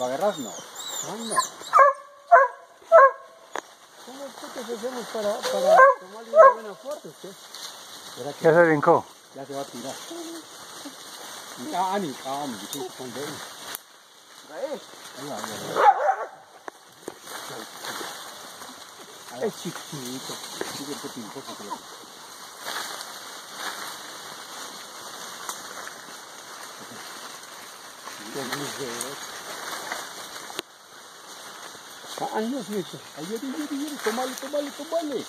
Agarras? No. Anda. ¿Cómo putas hacemos para, para una buena usted? Ya se brincó. Ya se va a tirar. Ah, ni con de. Ahí ahí. Es chiquito. Sigue que tiempo que Años, viene, viene. Tómale, tómale, tómale.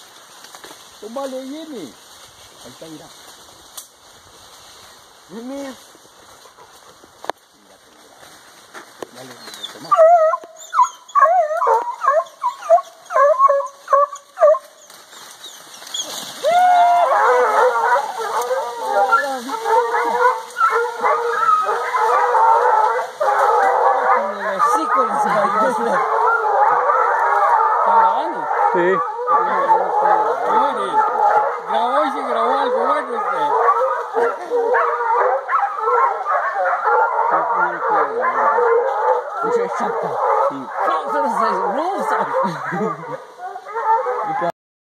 Tómale, ahí viene. Ahí está, mira. Mira. Dale, dale, toma. grabando? Sí. Grabó y se grabó algo bueno usted. Muchachita. Sí. Confidence is rules.